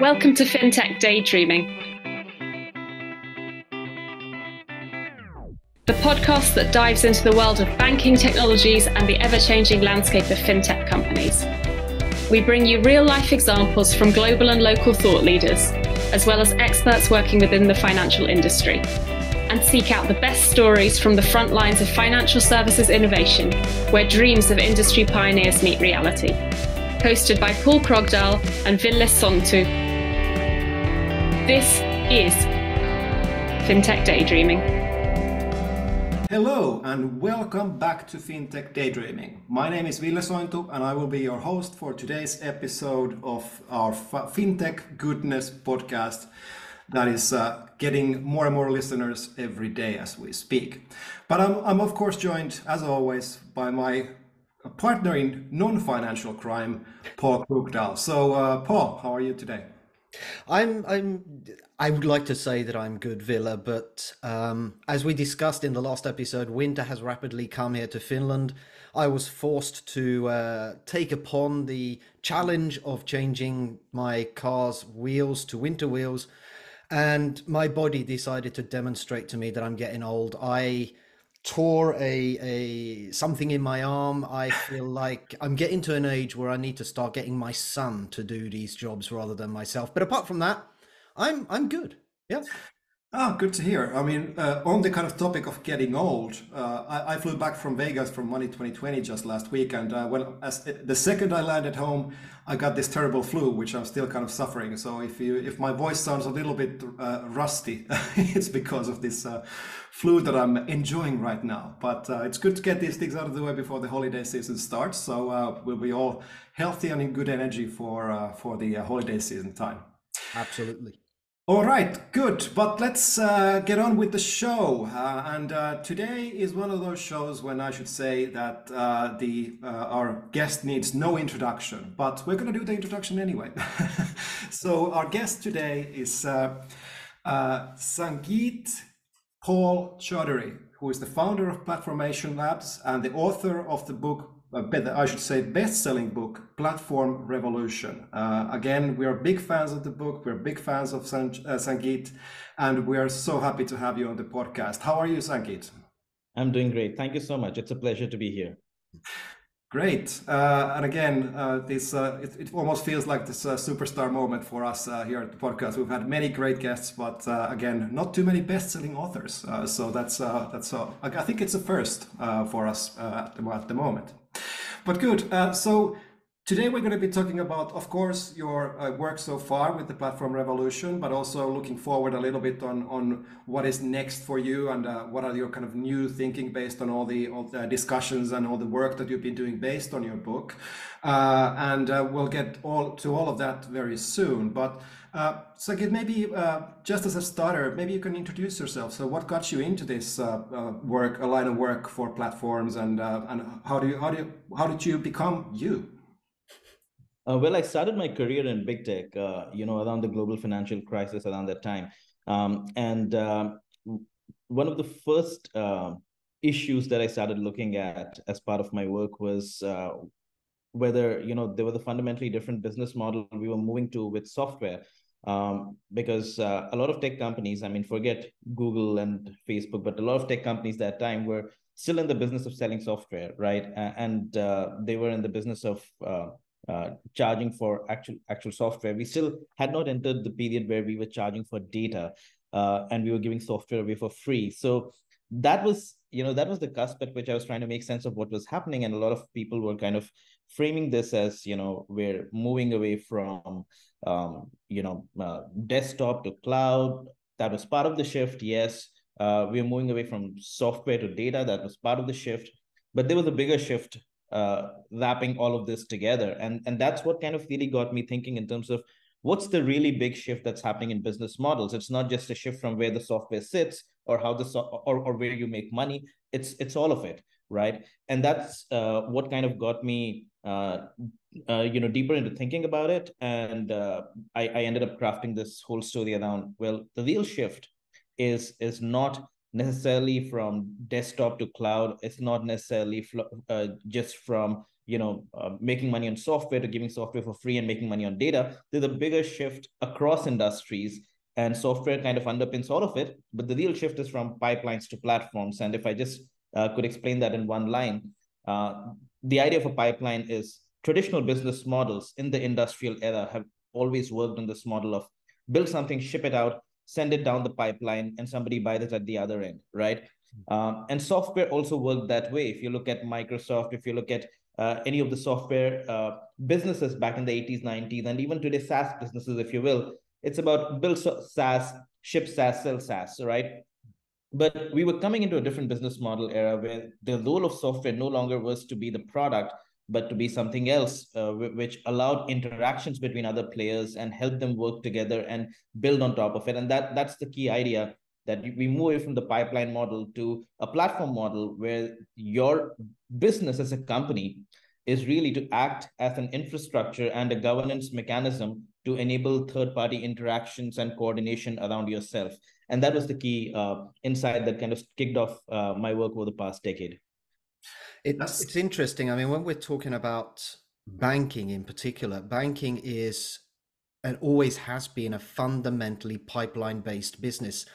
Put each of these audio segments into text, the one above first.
Welcome to FinTech Daydreaming, the podcast that dives into the world of banking technologies and the ever changing landscape of FinTech companies. We bring you real life examples from global and local thought leaders, as well as experts working within the financial industry, and seek out the best stories from the front lines of financial services innovation, where dreams of industry pioneers meet reality hosted by Pål Krogdahl and Ville Sointu. This is FinTech Daydreaming. Hello and welcome back to FinTech Daydreaming. My name is Ville Sointu and I will be your host for today's episode of our FinTech Goodness podcast that is uh, getting more and more listeners every day as we speak. But I'm, I'm of course joined, as always, by my partner in non-financial crime, Pål Krogdahl. So, uh, Pål, how are you today? I'm I'm I would like to say that I'm good Ville, but um, as we discussed in the last episode, winter has rapidly come here to Finland. I was forced to uh, take upon the challenge of changing my car's wheels to winter wheels, and my body decided to demonstrate to me that I'm getting old. I tore a a something in my arm i feel like i'm getting to an age where i need to start getting my son to do these jobs rather than myself. But apart from that i'm i'm good. Yeah Ah, good to hear. I mean, uh, on the kind of topic of getting old, uh, I, I, flew back from Vegas from Money 2020 just last week, and uh, when as the second I landed home, I got this terrible flu, which I'm still kind of suffering. So if you if my voice sounds a little bit uh, rusty, it's because of this uh, flu that I'm enjoying right now. But uh, it's good to get these things out of the way before the holiday season starts. So we'll be all healthy and in good energy for for the holiday season time. Absolutely. All right, good. But let's uh, get on with the show. Uh, and uh, today is one of those shows when I should say that uh, the uh, our guest needs no introduction, but we're going to do the introduction anyway. so our guest today is uh, Sangeet Paul Choudary, who is the founder of Platformation Labs and the author of the book I should say, best-selling book, Platform Revolution. Uh, again, we are big fans of the book. We're big fans of San, uh, Sangeet, and we are so happy to have you on the podcast. How are you, Sangeet? I'm doing great. Thank you so much. It's a pleasure to be here. Great. Uh, and again, uh, this uh, it, it, almost feels like this uh, superstar moment for us uh, here at the podcast. We've had many great guests, but uh, again, not too many best-selling authors. so that's that's I think it's a first for us at the, at the moment. But good. Uh, so today we're going to be talking about, of course, your uh, work so far with the platform revolution, but also looking forward a little bit on on what is next for you and uh, what are your kind of new thinking based on all the, all the discussions and all the work that you've been doing based on your book. Uh, and uh, we'll get all to all of that very soon. But uh, so maybe uh, just as a starter, maybe you can introduce yourself. So what got you into this uh, uh work, a line of work for platforms, and uh, and how do you how do you, how did you become you? Uh, well, I started my career in big tech, you know, around the global financial crisis around that time, um, and um, one of the first issues that I started looking at as part of my work was whether you know there was a fundamentally different business model we were moving to with software um, because uh, a lot of tech companies, I mean, forget Google and Facebook, but a lot of tech companies that time were still in the business of selling software, right? and uh, they were in the business of uh, uh, charging for actual actual software. We still had not entered the period where we were charging for data, uh, and we were giving software away for free. So that was, you know, that was the cusp at which I was trying to make sense of what was happening, and a lot of people were kind of framing this as you know we're moving away from um, you know uh, desktop to cloud. That was part of the shift yes. Uh, we're moving away from software to data. That was part of the shift. But there was a bigger shift uh, wrapping all of this together. And and that's what kind of really got me thinking in terms of what's the really big shift that's happening in business models. It's not just a shift from where the software sits or how the so- or, or where you make money. It's it's all of it right? And that's uh, what kind of got me uh, uh, you know deeper into thinking about it. And uh, I, I ended up crafting this whole story around well the real shift is is not necessarily from desktop to cloud. It's not necessarily fl- uh, just from you know uh, making money on software to giving software for free and making money on data. There's a bigger shift across industries and software kind of underpins all of it. But the real shift is from pipelines to platforms. And if i just could explain that in one line uh, the idea of a pipeline is traditional business models in the industrial era have always worked on this model of build something ship it out send it down the pipeline and somebody buys it at the other end right um, and software also worked that way if you look at microsoft if you look at uh, any of the software uh, businesses back in the 80s, 90s, and even today, SaaS businesses, if you will. It's about build SaaS, ship SaaS, sell SaaS, right? But we were coming into a different business model era where the role of software no longer was to be the product, but to be something else, uh, which allowed interactions between other players and help them work together and build on top of it. And that that's the key idea that we move away from the pipeline model to a platform model where your business as a company is really to act as an infrastructure and a governance mechanism to enable third party interactions and coordination around yourself. And that was the key uh, insight that kind of kicked off uh, my work over the past decade. It's, it's interesting. I mean, when we're talking about banking in particular, banking is and always has been a fundamentally pipeline based business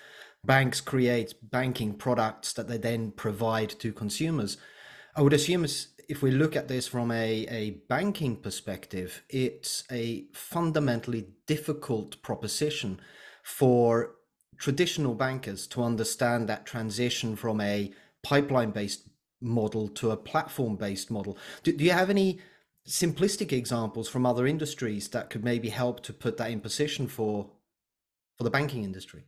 banks create banking products that they then provide to consumers. I would assume if we look at this from a, a banking perspective, it's a fundamentally difficult proposition for traditional bankers to understand that transition from a pipeline based model to a platform based model. Do, do you have any simplistic examples from other industries that could maybe help to put that in position for for the banking industry?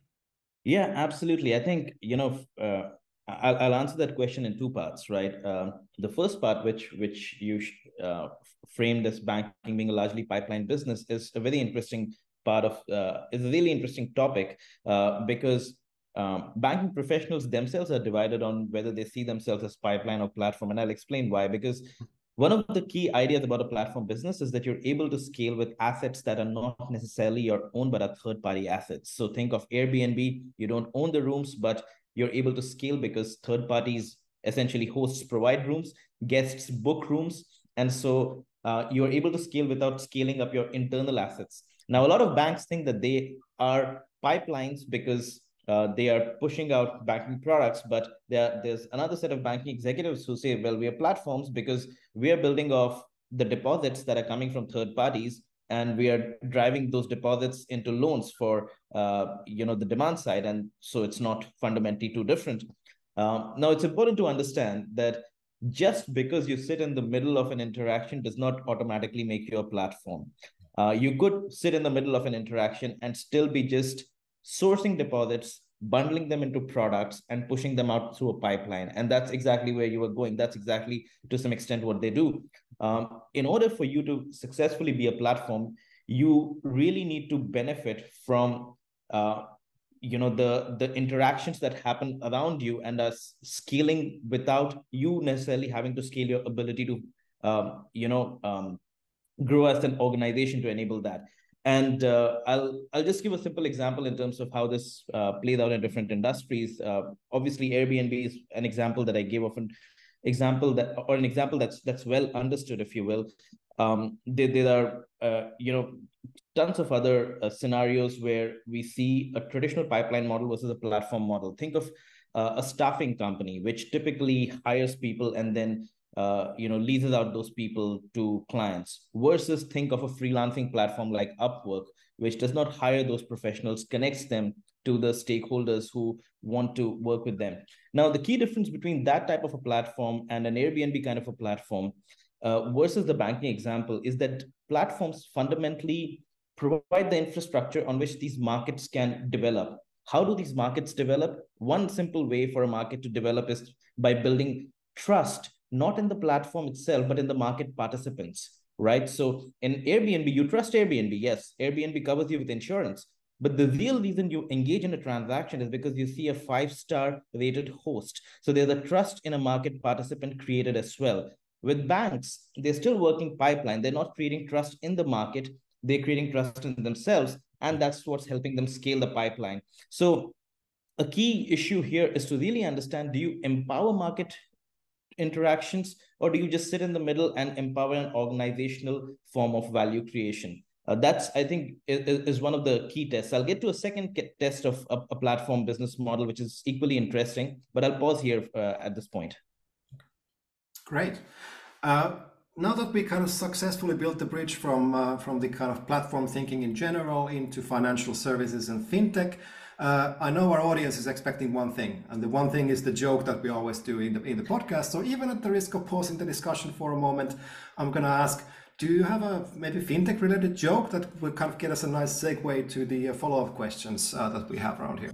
Yeah, absolutely. I think, you know, uh, I'll, I'll answer that question in two parts, right? Uh, the first part, which which you uh, framed as banking being a largely pipeline business, is a very interesting part of, uh, is a really interesting topic uh, because um, banking professionals themselves are divided on whether they see themselves as pipeline or platform. And I'll explain why, because one of the key ideas about a platform business is that you're able to scale with assets that are not necessarily your own, but are third party assets. So think of Airbnb, you don't own the rooms, but you're able to scale because third parties, essentially hosts, provide rooms, guests book rooms. And so uh, you're able to scale without scaling up your internal assets. Now, a lot of banks think that they are pipelines because uh, they are pushing out banking products, but there, there's another set of banking executives who say, well, we are platforms because we are building off the deposits that are coming from third parties and we are driving those deposits into loans for uh, you know the demand side and so it's not fundamentally too different. Um, now it's important to understand that just because you sit in the middle of an interaction does not automatically make you a platform uh, you could sit in the middle of an interaction and still be just sourcing deposits, bundling them into products, and pushing them out through a pipeline. And that's exactly where you were going. That's exactly to some extent what they do. Um, in order for you to successfully be a platform, you really need to benefit from uh, you know the the interactions that happen around you and are scaling without you necessarily having to scale your ability to um, you know um, grow as an organization to enable that and uh, I'll I'll just give a simple example in terms of how this uh, plays out in different industries. Uh, obviously, Airbnb is an example that I gave of an example that or an example that's that's well understood, if you will. Um, there, there are uh, you know tons of other uh, scenarios where we see a traditional pipeline model versus a platform model. Think of uh, a staffing company which typically hires people and then uh, you know leases out those people to clients versus think of a freelancing platform like upwork which does not hire those professionals connects them to the stakeholders who want to work with them. Now the key difference between that type of a platform and an airbnb kind of a platform uh, versus the banking example is that platforms fundamentally provide the infrastructure on which these markets can develop. How do these markets develop? One simple way for a market to develop is by building trust not in the platform itself, but in the market participants, right? So in Airbnb, you trust Airbnb. Yes, Airbnb covers you with insurance. But the real reason you engage in a transaction is because you see a five star rated host. So there's a trust in a market participant created as well. With banks, they're still working pipeline. They're not creating trust in the market, they're creating trust in themselves. And that's what's helping them scale the pipeline. So a key issue here is to really understand do you empower market interactions, or do you just sit in the middle and empower an organizational form of value creation? Uh, that's, I think, is, is, one of the key tests. I'll get to a second test of a, a platform business model, which is equally interesting, but I'll pause here uh, at this point. Great. Uh, now that we kind of successfully built the bridge from uh, from the kind of platform thinking in general into financial services and fintech, uh, I know our audience is expecting one thing, and the one thing is the joke that we always do in the in the podcast. So even at the risk of pausing the discussion for a moment, I'm going to ask: Do you have a maybe fintech related joke that will kind of get us a nice segue to the uh, follow up questions uh, that we have around here?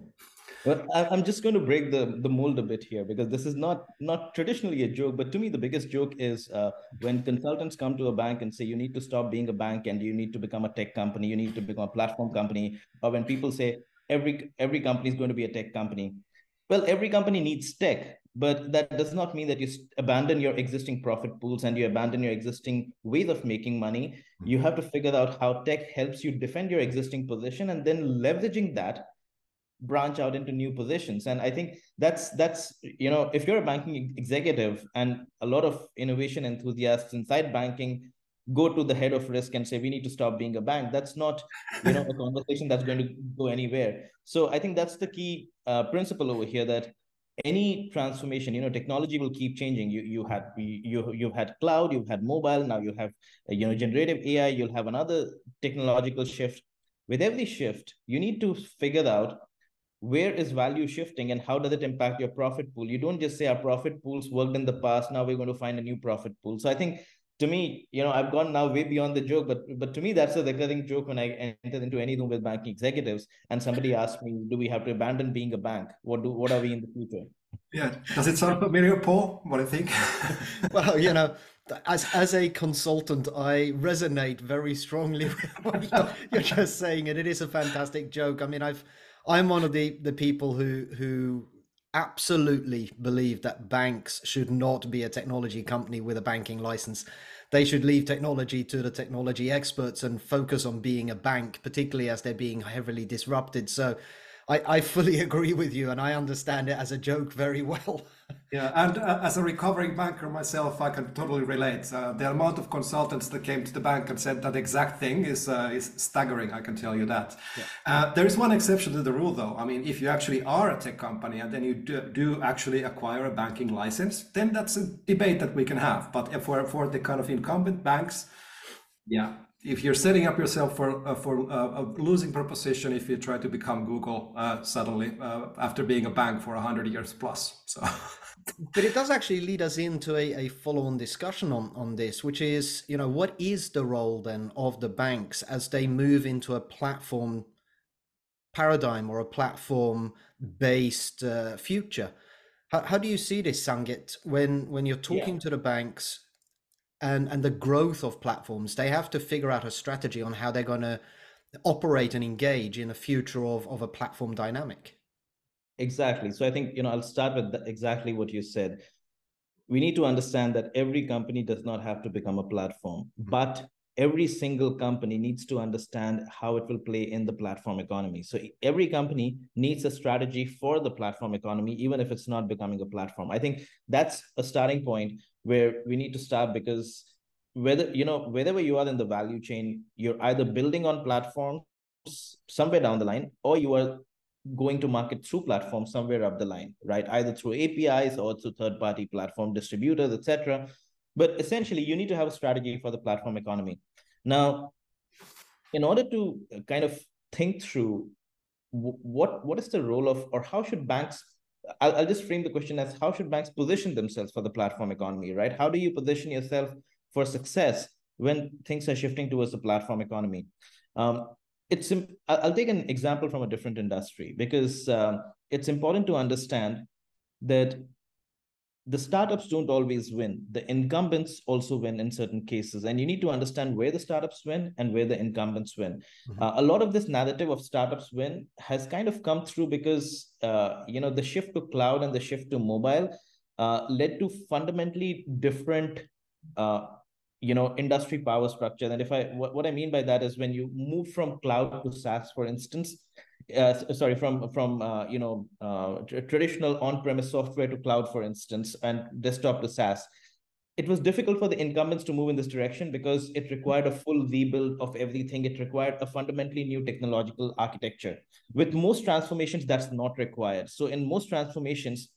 Well, I'm just going to break the, the mold a bit here because this is not not traditionally a joke, but to me the biggest joke is uh, when consultants come to a bank and say you need to stop being a bank and you need to become a tech company, you need to become a platform company, or when people say every every company is going to be a tech company. Well, every company needs tech, but that does not mean that you abandon your existing profit pools and you abandon your existing ways of making money. Hmm. You have to figure out how tech helps you defend your existing position and then leveraging that branch out into new positions and i think that's that's you know if you're a banking executive and a lot of innovation enthusiasts inside banking go to the head of risk and say we need to stop being a bank. That's not you know a conversation that's going to go anywhere. So i think that's the key uh, principle over here that any transformation you know technology will keep changing. You you had you you've had cloud you've had mobile now you have you know generative ai you'll have another technological shift. With every shift you need to figure out where is value shifting and how does it impact your profit pool. You don't just say our profit pools worked in the past now we're going to find a new profit pool. So i think to me you know i've gone now way beyond the joke but but to me that's a recurring joke when i enter into any room with banking executives and somebody asks me do we have to abandon being a bank? What do what are we in the future? Yeah. Does it sound familiar Pål what do you think? Well you know as as a consultant, I resonate very strongly with what you're, you're, just saying, and it is a fantastic joke. I mean, I've I'm one of the the people who who absolutely believe that banks should not be a technology company with a banking license. They should leave technology to the technology experts and focus on being a bank, particularly as they're being heavily disrupted. So I, I fully agree with you and I understand it as a joke very well. Yeah, and uh, as a recovering banker myself, I can totally relate. Uh, the amount of consultants that came to the bank and said that exact thing is uh, is staggering. I can tell you that. Yeah. Uh, there is one exception to the rule, though. I mean, if you actually are a tech company and then you do, do, actually acquire a banking license, then that's a debate that we can have. But for for the kind of incumbent banks, yeah, if you're setting up yourself for uh, for uh, a losing proposition if you try to become Google uh, suddenly uh, after being a bank for hundred years plus. So. but it does actually lead us into a, a follow-on discussion on, on this, which is, you know, what is the role then of the banks as they move into a platform paradigm or a platform-based uh, future? How, how do you see this, Sangeet, when when you're talking yeah. to the banks and and the growth of platforms? They have to figure out a strategy on how they're going to operate and engage in the future of, of a platform dynamic. Exactly. So I think, you know, I'll start with the, exactly what you said. We need to understand that every company does not have to become a platform, mm-hmm. but every single company needs to understand how it will play in the platform economy. So every company needs a strategy for the platform economy, even if it's not becoming a platform. I think that's a starting point where we need to start because whether you know wherever you are in the value chain, you're either building on platforms somewhere down the line, or you are going to market through platforms somewhere up the line, right? Either through APIs or through third-party platform distributors, etc. But essentially, you need to have a strategy for the platform economy. Now, in order to kind of think through what what is the role of or how should banks I'll, I'll just frame the question as how should banks position themselves for the platform economy right how do you position yourself for success when things are shifting towards the platform economy um, it's i'll take an example from a different industry because uh, it's important to understand that the startups don't always win the incumbents also win in certain cases and you need to understand where the startups win and where the incumbents win mm-hmm. uh, a lot of this narrative of startups win has kind of come through because uh, you know the shift to cloud and the shift to mobile uh, led to fundamentally different uh, you know industry power structure and if i what, what i mean by that is when you move from cloud to saas for instance uh, sorry, from from uh, you know uh, traditional on-premise software to cloud, for instance, and desktop to SaaS, it was difficult for the incumbents to move in this direction because it required a full rebuild of everything. It required a fundamentally new technological architecture. With most transformations, that's not required. So in most transformations,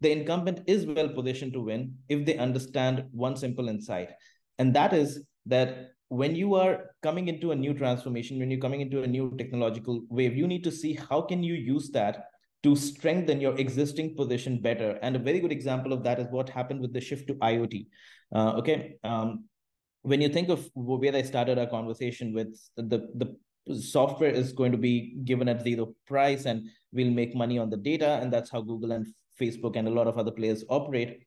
the incumbent is well positioned to win if they understand one simple insight. And that is that when you are coming into a new transformation, when you're coming into a new technological wave, you need to see how can you use that to strengthen your existing position better. And a very good example of that is what happened with the shift to IoT. Uh, okay. Um, when you think of where I started our conversation with the, the software is going to be given at zero price and we'll make money on the data. And that's how Google and Facebook and a lot of other players operate.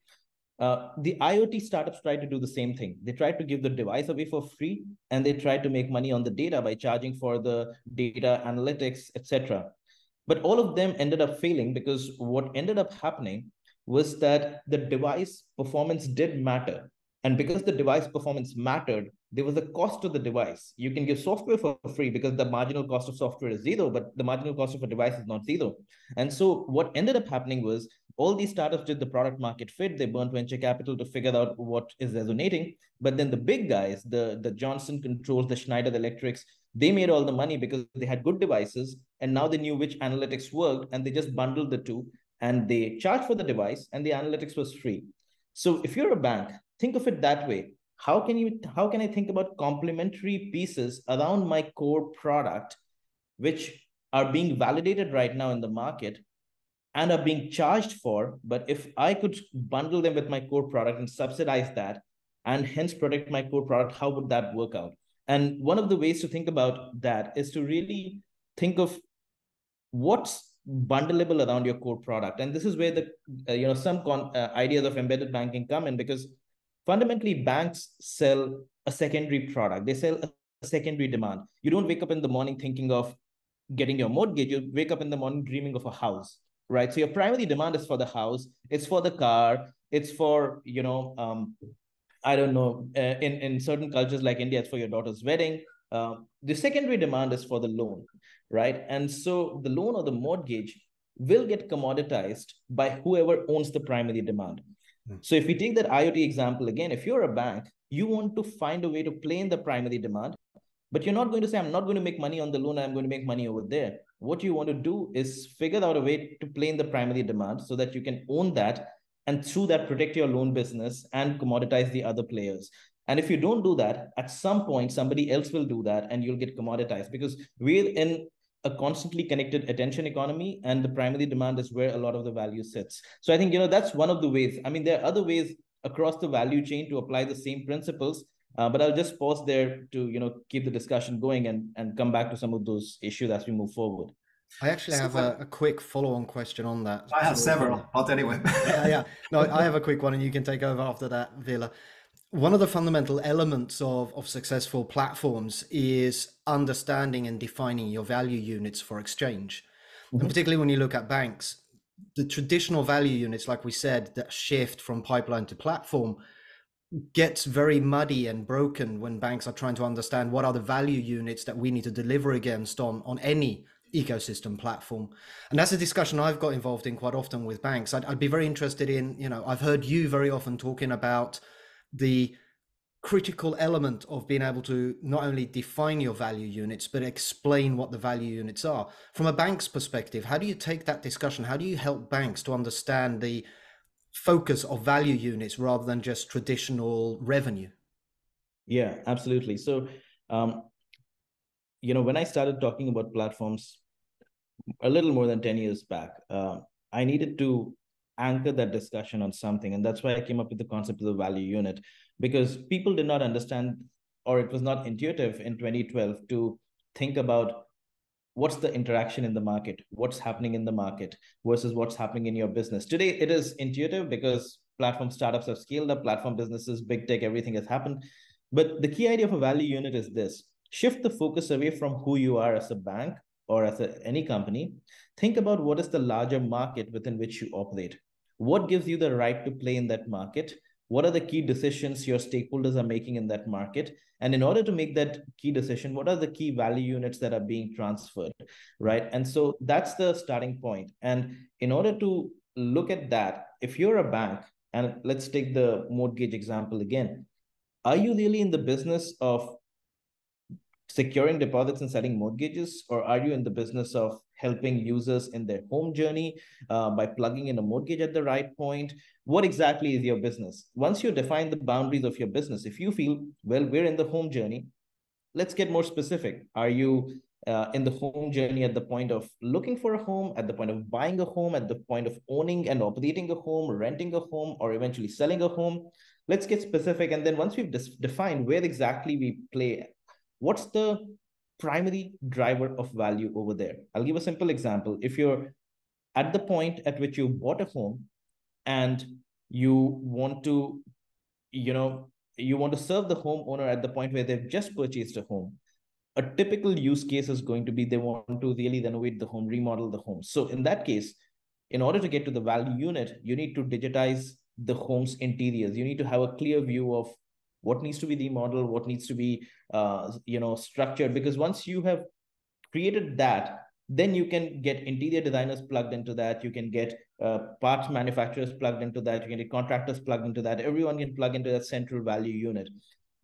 Uh, the IoT startups try to do the same thing. They try to give the device away for free, and they try to make money on the data by charging for the data analytics, etc. But all of them ended up failing because what ended up happening was that the device performance did matter. And because the device performance mattered, there was a cost to the device. You can give software for free because the marginal cost of software is zero, but the marginal cost of a device is not zero. And so what ended up happening was all these startups did the product market fit. They burnt venture capital to figure out what is resonating. But then the big guys, the, the Johnson Controls, the Schneider Electrics, they made all the money because they had good devices and now they knew which analytics worked and they just bundled the two and they charged for the device and the analytics was free. So if you're a bank, think of it that way. How can you how can I think about complementary pieces around my core product, which are being validated right now in the market and are being charged for? But if I could bundle them with my core product and subsidize that and hence protect my core product, how would that work out? And one of the ways to think about that is to really think of what's bundleable around your core product. And this is where the uh, you know some con- uh, ideas of embedded banking come in because fundamentally banks sell a secondary product. They sell a secondary demand. You don't wake up in the morning thinking of getting your mortgage. You wake up in the morning dreaming of a house, right? So your primary demand is for the house. It's for the car. It's for you know um, I don't know, uh, in, in certain cultures like India, it's for your daughter's wedding. Uh, the secondary demand is for the loan, right? And so the loan or the mortgage will get commoditized by whoever owns the primary demand. Hmm. So if we take that IoT example again, if you're a bank, you want to find a way to play in the primary demand, but you're not going to say, I'm not going to make money on the loan, I'm going to make money over there. What you want to do is figure out a way to play in the primary demand so that you can own that and through that protect your loan business and commoditize the other players. And if you don't do that at some point somebody else will do that and you'll get commoditized because we're in a constantly connected attention economy and the primary demand is where a lot of the value sits. So i think you know that's one of the ways. I mean there are other ways across the value chain to apply the same principles uh, but i'll just pause there to you know keep the discussion going and and come back to some of those issues as we move forward I actually have a, a, quick follow-on question on that. I have several, but anyway. yeah, yeah. No, I have a quick one, and you can take over after that, Ville. One of the fundamental elements of, of successful platforms is understanding and defining your value units for exchange. Mm-hmm. And particularly when you look at banks, the traditional value units, like we said, that shift from pipeline to platform gets very muddy and broken when banks are trying to understand what are the value units that we need to deliver against on, on any ecosystem platform. And that's a discussion i've got involved in quite often with banks. I'd, I'd, be very interested in you know i've heard you very often talking about the critical element of being able to not only define your value units but explain what the value units are. From a bank's perspective how do you take that discussion? How do you help banks to understand the focus of value units rather than just traditional revenue yeah absolutely so um, you know when i started talking about platforms a little more than 10 years back, uh, I needed to anchor that discussion on something. And that's why I came up with the concept of the value unit, because people did not understand, or it was not intuitive in 2012 to think about what's the interaction in the market, what's happening in the market versus what's happening in your business. Today, it is intuitive because platform startups have scaled up, platform businesses, big tech, everything has happened. But the key idea of a value unit is this shift the focus away from who you are as a bank or as a, any company, think about what is the larger market within which you operate. What gives you the right to play in that market? What are the key decisions your stakeholders are making in that market? And in order to make that key decision what are the key value units that are being transferred right? And so that's the starting point. And in order to look at that if you're a bank and let's take the mortgage example again are you really in the business of securing deposits and selling mortgages, or are you in the business of helping users in their home journey uh, by plugging in a mortgage at the right point? What exactly is your business? Once you define the boundaries of your business, if you feel, well, we're in the home journey, let's get more specific. Are you uh, in the home journey at the point of looking for a home, at the point of buying a home, at the point of owning and operating a home, renting a home, or eventually selling a home? Let's get specific. And then once we've defined where exactly we play what's the primary driver of value over there? I'll give a simple example. If you're at the point at which you bought a home and you want to, you know, you want to serve the homeowner at the point where they've just purchased a home, a typical use case is going to be they want to really renovate the home, remodel the home. So in that case, in order to get to the value unit, you need to digitize the home's interiors. You need to have a clear view of what needs to be the model what needs to be uh, you know structured. Because once you have created that then you can get interior designers plugged into that. You can get uh, parts manufacturers plugged into that. You can get contractors plugged into that. Everyone can plug into that central value unit.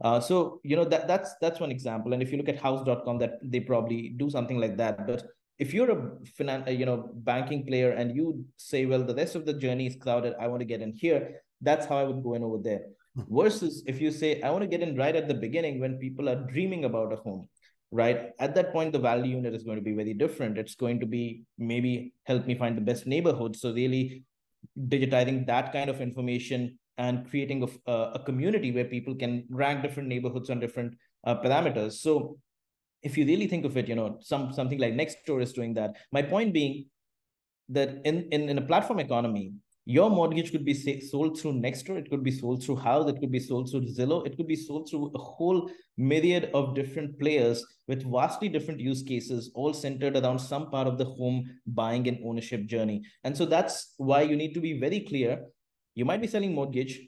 Uh, so you know that that's that's one example. And if you look at houzz.com that they probably do something like that. But if you're a finan- you know banking player and you say well the rest of the journey is clouded i want to get in here that's how i would go in over there versus if you say i want to get in right at the beginning when people are dreaming about a home right? At that point the value unit is going to be very different. It's going to be maybe help me find the best neighborhood. So really digitizing that kind of information and creating a, a community where people can rank different neighborhoods on different uh, parameters. So if you really think of it you know some something like nextdoor is doing that. My point being that in, in, in a platform economy your mortgage could be sold through Nextdoor, it could be sold through Houzz, it could be sold through Zillow, it could be sold through a whole myriad of different players with vastly different use cases, all centered around some part of the home buying and ownership journey. And so that's why you need to be very clear. You might be selling mortgage,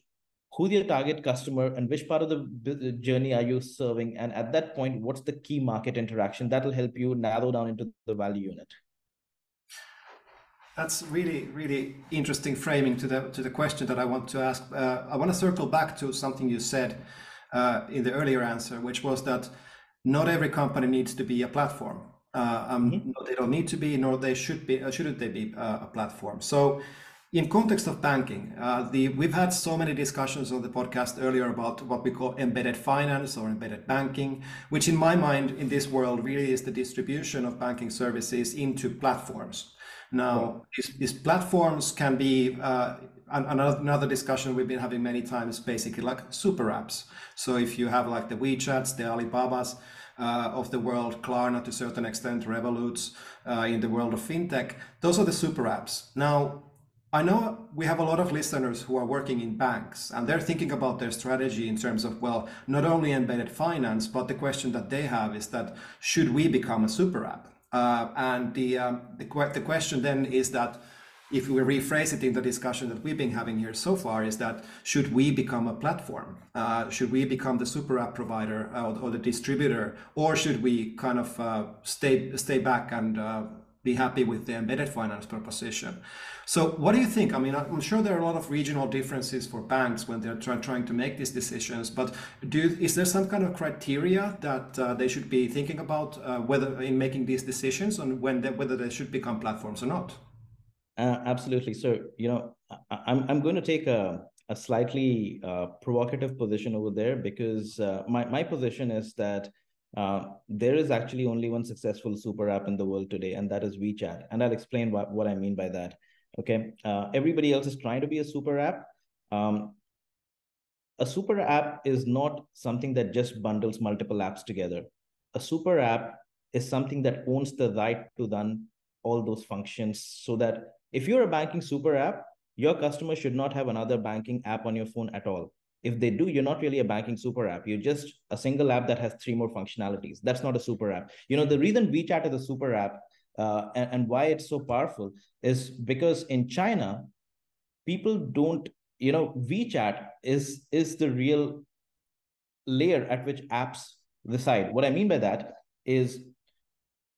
who's your target customer and which part of the journey are you serving? And at that point, what's the key market interaction? That'll help you narrow down into the value unit. That's really, really interesting framing to the to the question that I want to ask. Uh, I want to circle back to something you said uh, in the earlier answer, which was that not every company needs to be a platform. Uh, um, mm-hmm. They don't need to be, nor they should be. Uh, shouldn't they be uh, a platform? So, in context of banking, uh, the we've had so many discussions on the podcast earlier about what we call embedded finance or embedded banking, which in my mind, in this world, really is the distribution of banking services into platforms. Now, these, these platforms can be uh, another discussion we've been having many times, basically like super apps. So if you have like the WeChats, the Alibabas uh, of the world, Klarna to a certain extent, Revoluts uh, in the world of fintech, those are the super apps. Now, I know we have a lot of listeners who are working in banks and they're thinking about their strategy in terms of, well, not only embedded finance, but the question that they have is that should we become a super app? Uh, and the, um, the, the question then is that if we rephrase it in the discussion that we've been having here so far, is that should we become a platform? Uh, should we become the super app provider or, or, the distributor, or should we kind of uh, stay stay back and uh, be happy with the embedded finance proposition? So, what do you think? I mean, I'm sure there are a lot of regional differences for banks when they're try, trying to make these decisions. But do is there some kind of criteria that uh, they should be thinking about uh, whether in making these decisions on when they, whether they should become platforms or not? Uh, absolutely. So, you know, I'm I'm going to take a a slightly uh, provocative position over there because uh, my my position is that uh, there is actually only one successful super app in the world today, and that is WeChat. And I'll explain what, what I mean by that. Okay. Uh, everybody else is trying to be a super app. Um, a super app is not something that just bundles multiple apps together. A super app is something that owns the right to run all those functions so that if you're a banking super app, your customer should not have another banking app on your phone at all. If they do, you're not really a banking super app. You're just a single app that has three more functionalities. That's not a super app. You know, the reason WeChat is a super app uh, and, and why it's so powerful is because in China, people don't you know, WeChat is is the real layer at which apps reside. What I mean by that is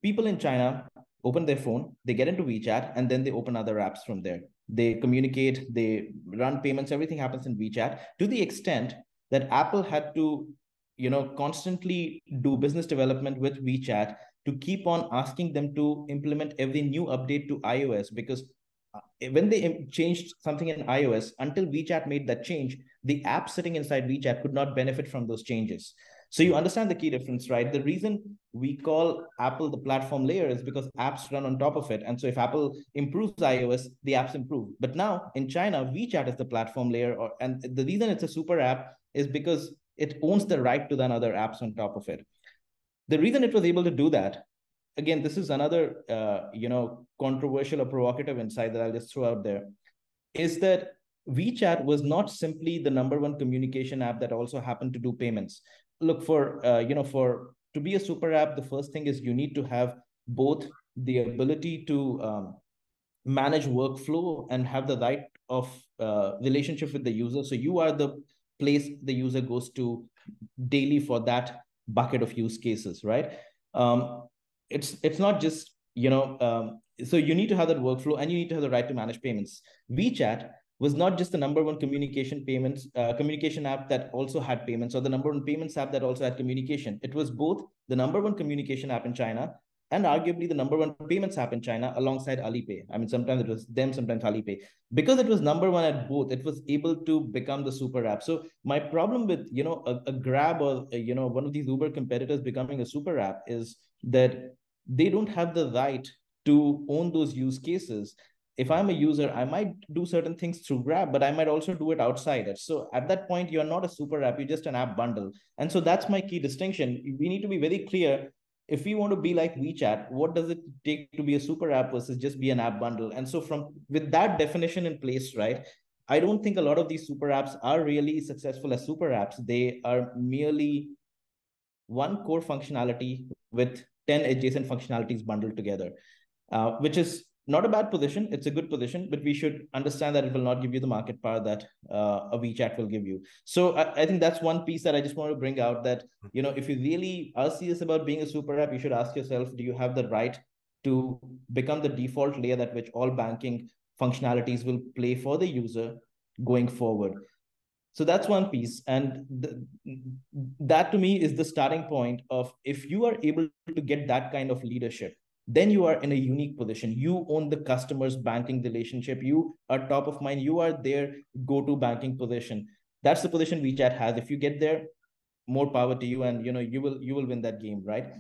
people in China open their phone, they get into WeChat, and then they open other apps from there. They communicate, they run payments, everything happens in WeChat to the extent that Apple had to, you know, constantly do business development with WeChat to keep on asking them to implement every new update to iOS because uh, when they changed something in iOS, until WeChat made that change, the app sitting inside WeChat could not benefit from those changes. So you understand the key difference, right? The reason we call Apple the platform layer is because apps run on top of it. And so if Apple improves iOS, the apps improve. But now in China, WeChat is the platform layer. Or, and the reason it's a super app is because it owns the right to run other apps on top of it. The reason it was able to do that, again, this is another uh, you know controversial or provocative insight that I'll just throw out there, is that WeChat was not simply the number one communication app that also happened to do payments look for uh, you know for to be a super app the first thing is you need to have both the ability to um, manage workflow and have the right of uh, relationship with the user. So you are the place the user goes to daily for that bucket of use cases right? Um, it's it's not just you know um, so you need to have that workflow and you need to have the right to manage payments. Wechat was not just the number one communication payments uh, communication app that also had payments or the number one payments app that also had communication. It was both the number one communication app in china and arguably the number one payments app in china alongside alipay. I mean sometimes it was them sometimes alipay. Because it was number one at both it was able to become the super app. So my problem with you know a, a grab or a, you know one of these uber competitors becoming a super app is that they don't have the right to own those use cases if i'm a user i might do certain things through grab but i might also do it outside it so at that point you're not a super app you're just an app bundle and so that's my key distinction we need to be very clear if we want to be like WeChat, what does it take to be a super app versus just be an app bundle? And so from with that definition in place, right? I don't think a lot of these super apps are really successful as super apps. They are merely one core functionality with 10 adjacent functionalities bundled together, uh, which is not a bad position. It's a good position, but we should understand that it will not give you the market power that uh, a WeChat will give you. So I, I, think that's one piece that I just want to bring out that, you know, if you really are serious about being a super app, you should ask yourself, do you have the right to become the default layer that which all banking functionalities will play for the user going forward? So that's one piece. And the, that to me is the starting point of if you are able to get that kind of leadership, then you are in a unique position. You own the customer's banking relationship. You are top of mind. You are their go-to banking position. That's the position wechat has. If you get there more power to you and you know you will you will win that game right?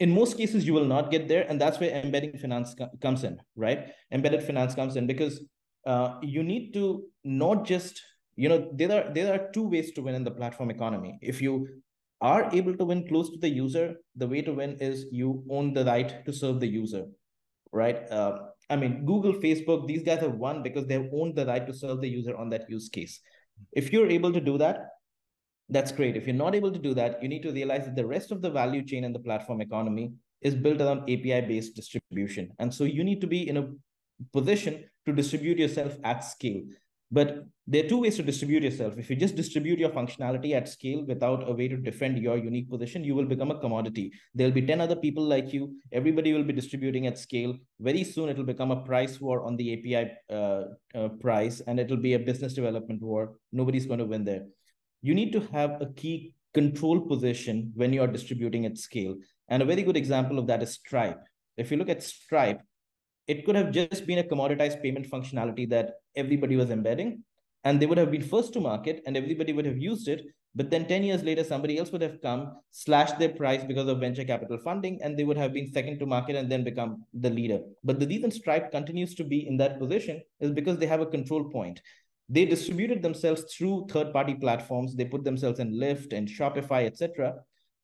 In most cases you will not get there and that's where embedding finance comes in right? Embedded finance comes in because uh, you need to not just you know there are there are two ways to win in the platform economy. If you are able to win close to the user, the way to win is you own the right to serve the user, right? Uh, I mean, Google, Facebook, these guys have won because they've owned the right to serve the user on that use case. If you're able to do that, that's great. If you're not able to do that, you need to realize that the rest of the value chain and the platform economy is built around API based distribution. And so you need to be in a position to distribute yourself at scale. But there are two ways to distribute yourself. If you just distribute your functionality at scale without a way to defend your unique position, you will become a commodity. There'll be 10 other people like you. Everybody will be distributing at scale. Very soon, it'll become a price war on the API uh, uh, price, and it'll be a business development war. Nobody's going to win there. You need to have a key control position when you are distributing at scale. And a very good example of that is Stripe. If you look at Stripe, it could have just been a commoditized payment functionality that everybody was embedding and they would have been first to market and everybody would have used it. But then 10 years later somebody else would have come slashed their price because of venture capital funding and they would have been second to market and then become the leader. But the reason stripe continues to be in that position is because they have a control point. They distributed themselves through third party platforms. They put themselves in lyft and shopify etc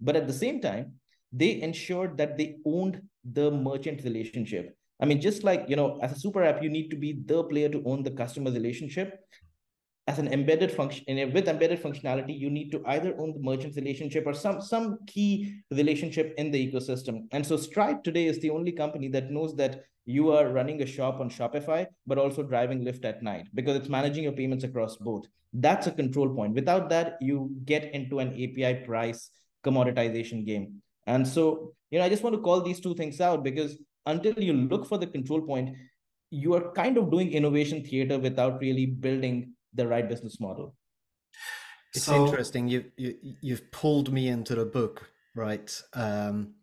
but at the same time they ensured that they owned the merchant relationship I mean, just like, you know, as a super app, you need to be the player to own the customer relationship. as an embedded function with embedded functionality you need to either own the merchant relationship or some some key relationship in the ecosystem. And so stripe today is the only company that knows that you are running a shop on shopify but also driving lyft at night because it's managing your payments across both. That's a control point. Without that you get into an api price commoditization game. And so you know i just want to call these two things out because until you look for the control point you are kind of doing innovation theater without really building the right business model. It's so, interesting. You, you you've pulled me into the book, right? Um,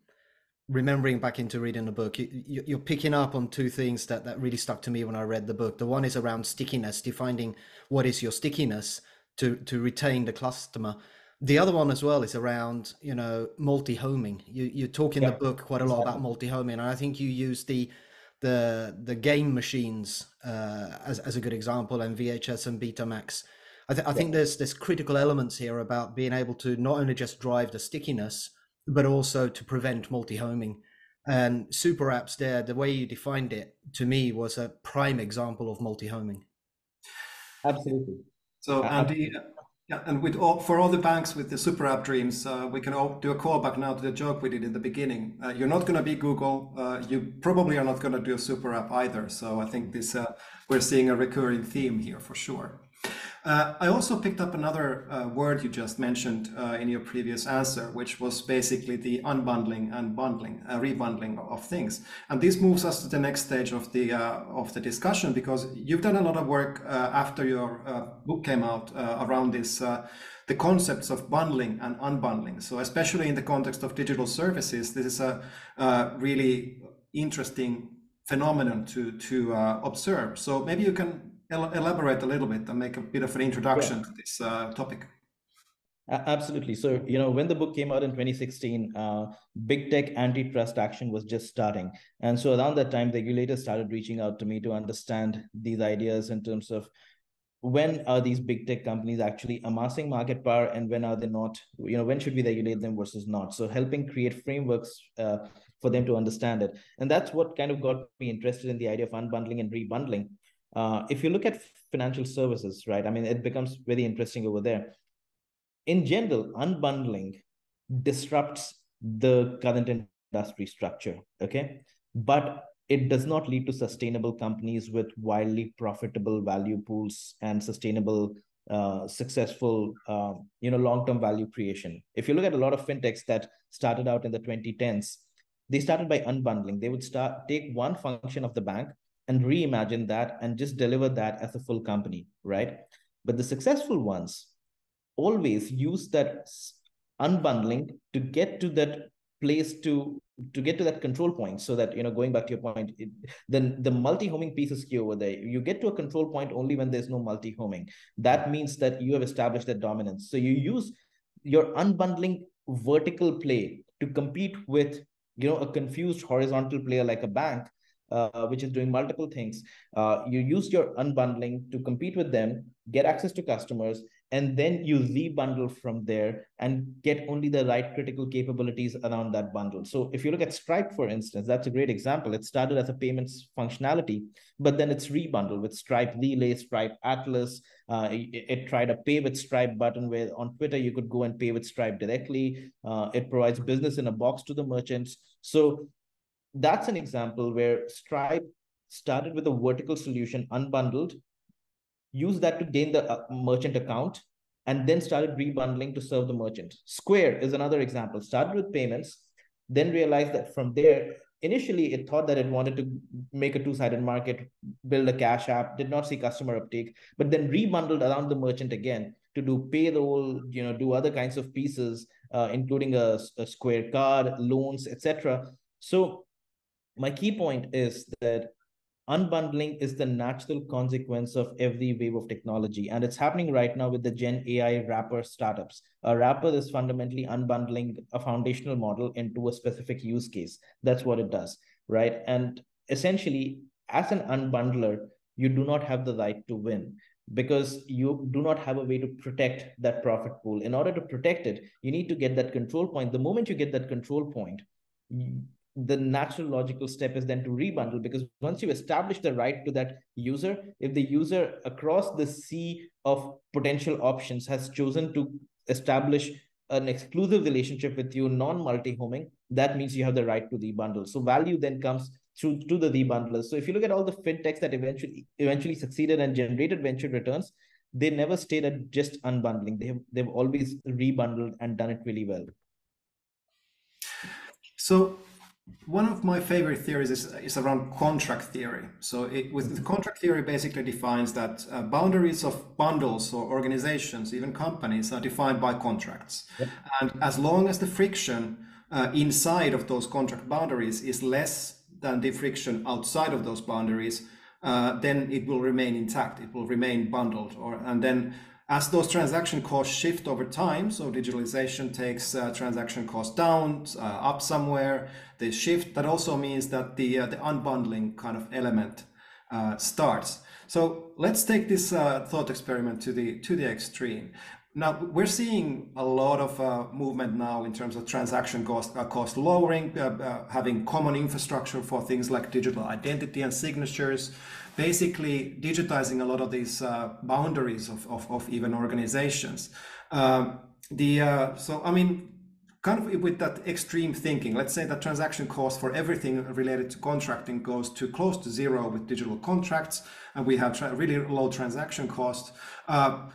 remembering back into reading the book, you, you're picking up on two things that that really stuck to me when I read the book. The one is around stickiness, defining what is your stickiness to to retain the customer. The other one as well is around you know multi-homing. You you talk in yeah, the book quite a lot exactly. about multi-homing, and I think you use the the the game machines uh, as as a good example, and VHS and Betamax. I, th- I yeah. think there's there's critical elements here about being able to not only just drive the stickiness, but also to prevent multi-homing. And super apps there, the way you defined it to me was a prime example of multi-homing. Absolutely. So Andy, yeah, and with all, for all the banks with the super app dreams, uh, we can all do a callback now to the joke we did in the beginning. Uh, you're not going to be Google. Uh, you probably are not going to do a super app either. So I think this uh, we're seeing a recurring theme here for sure. Uh, I also picked up another uh, word you just mentioned uh, in your previous answer, which was basically the unbundling and bundling, uh, rebundling of things. And this moves us to the next stage of the uh, of the discussion because you've done a lot of work uh, after your book came out around this. the concepts of bundling and unbundling. So, especially in the context of digital services, this is a, really interesting phenomenon to to observe. So, maybe you can elaborate a little bit and make a bit of an introduction yeah. to this uh, topic. Absolutely. So, you know, when the book came out in 2016, uh, big tech antitrust action was just starting. And so around that time, regulators started reaching out to me to understand these ideas in terms of when are these big tech companies actually amassing market power and when are they not? You know, when should we regulate them versus not? So helping create frameworks uh, for them to understand it. And that's what kind of got me interested in the idea of unbundling and rebundling uh, if you look at financial services, right, I mean, it becomes very interesting over there. In general, unbundling disrupts the current industry structure, okay? But it does not lead to sustainable companies with wildly profitable value pools and sustainable uh, successful uh, you know long-term value creation if you look at a lot of fintechs that started out in the 2010s they started by unbundling they would start take one function of the bank and reimagine that and just deliver that as a full company, right? But the successful ones always use that unbundling to get to that place to to get to that control point so that you know going back to your point it, then the multi-homing piece is key over there you get to a control point only when there's no multi-homing that means that you have established that dominance so you use your unbundling vertical play to compete with you know a confused horizontal player like a bank uh, which is doing multiple things. Uh, you use your unbundling to compete with them, get access to customers, and then you rebundle from there and get only the right critical capabilities around that bundle. So if you look at Stripe, for instance, that's a great example. It started as a payments functionality, but then it's rebundled with Stripe Relay, Stripe Atlas. Uh, it, it, tried a pay with Stripe button where on Twitter you could go and pay with Stripe directly. Uh, it provides business in a box to the merchants. So that's an example where Stripe started with a vertical solution, unbundled, used that to gain the uh, merchant account, and then started rebundling to serve the merchant. Square is another example. Started with payments, then realized that from there, initially it thought that it wanted to make a two-sided market, build a cash app, did not see customer uptake, but then rebundled around the merchant again to do payroll, you know, do other kinds of pieces, uh, including a, a Square card, loans, etc. So my key point is that unbundling is the natural consequence of every wave of technology and it's happening right now with the gen ai wrapper startups. A wrapper is fundamentally unbundling a foundational model into a specific use case. That's what it does right? And essentially as an unbundler you do not have the right to win because you do not have a way to protect that profit pool. In order to protect it you need to get that control point. The moment you get that control point the natural logical step is then to rebundle because once you establish the right to that user, if the user across the sea of potential options has chosen to establish an exclusive relationship with you, non-multi-homing, that means you have the right to the bundle. So value then comes through to the rebundlers. So if you look at all the fintechs that eventually eventually succeeded and generated venture returns, they never stayed at just unbundling. They have they've always rebundled and done it really well. So one of my favorite theories is, is around contract theory. So it, with the contract theory basically defines that uh, boundaries of bundles or organizations, even companies, are defined by contracts. Yep. And as long as the friction uh, inside of those contract boundaries is less than the friction outside of those boundaries, uh, then it will remain intact. It will remain bundled. Or and then as those transaction costs shift over time, so digitalization takes uh, transaction costs down, uh, up somewhere, they shift. That also means that the uh, the unbundling kind of element uh, starts. So let's take this uh, thought experiment to the to the extreme. Now we're seeing a lot of uh, movement now in terms of transaction cost cost lowering, having common infrastructure for things like digital identity and signatures basically digitizing a lot of these uh, boundaries of, of, of, even organizations. Uh, the uh, so I mean, kind of with that extreme thinking, let's say that transaction cost for everything related to contracting goes to close to zero with digital contracts, and we have really low transaction cost. Uh,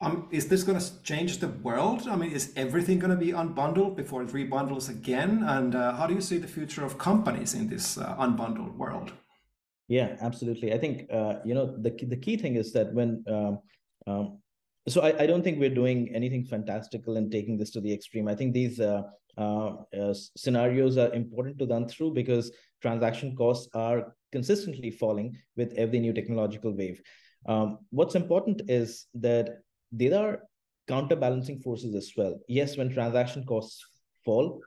um, is this going to change the world? I mean, is everything going to be unbundled before it rebundles again? And uh, how do you see the future of companies in this uh, unbundled world? Yeah, absolutely. I think uh, you know the the key thing is that when um, um, so I, I don't think we're doing anything fantastical and taking this to the extreme. I think these uh, uh, uh, scenarios are important to run through because transaction costs are consistently falling with every new technological wave. Um, what's important is that there are counterbalancing forces as well. Yes, when transaction costs fall,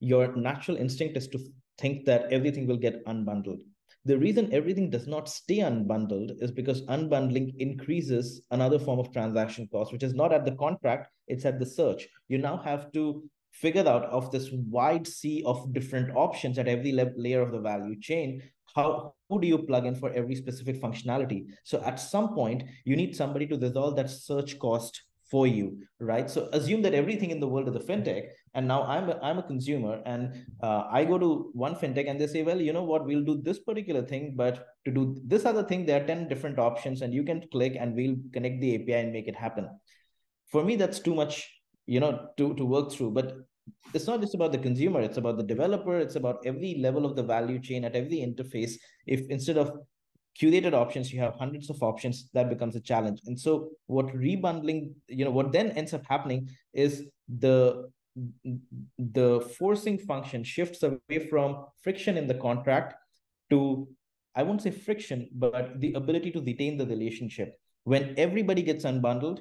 your natural instinct is to think that everything will get unbundled the reason everything does not stay unbundled is because unbundling increases another form of transaction cost, which is not at the contract, it's at the search. You now have to figure out of this wide sea of different options at every layer of the value chain how who do you plug in for every specific functionality so at some point you need somebody to resolve that search cost for you right? So assume that everything in the world is a fintech and now i'm a, i'm a consumer and uh, i go to one fintech and they say well you know what? We'll do this particular thing but to do this other thing there are 10 different options and you can click and we'll connect the api and make it happen. For me that's too much you know to to work through but it's not just about the consumer it's about the developer it's about every level of the value chain at every interface. If instead of curated options you have hundreds of options that becomes a challenge. And so what rebundling you know what then ends up happening is the the forcing function shifts away from friction in the contract to i won't say friction but the ability to retain the relationship. When everybody gets unbundled